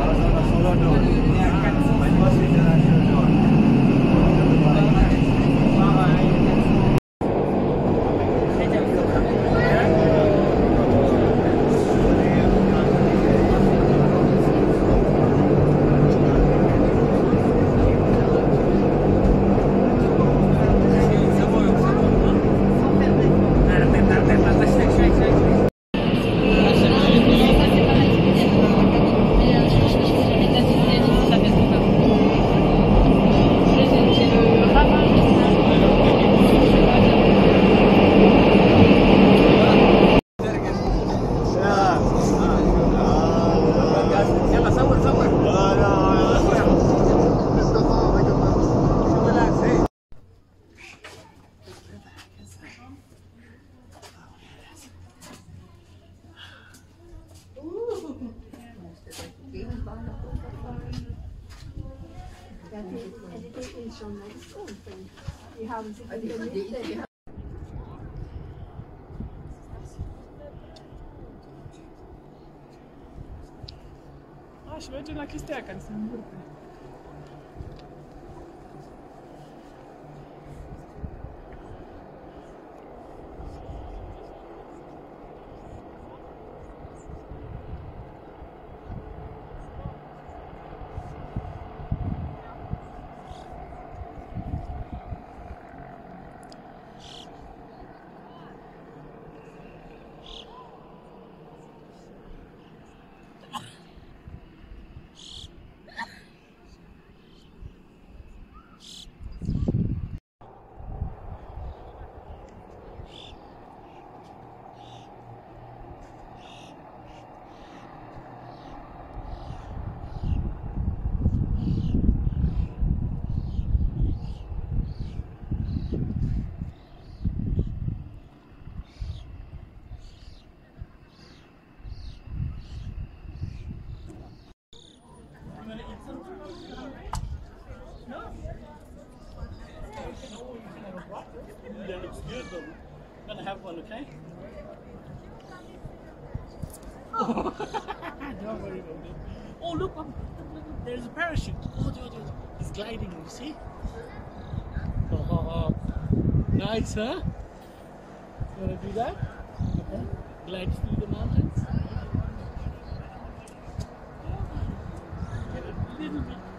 Kalau sampai solo dong, ini akan banyak that is education and something. We have Aș merge la Cristeaca să învârte. gonna have one, okay? Oh. Don't worry about it. Oh, look, there's a parachute. Oh, dude, dude. It's gliding, you see? Oh, oh, oh. Nice, huh? You wanna do that? Okay. Glide through the mountains? A little bit.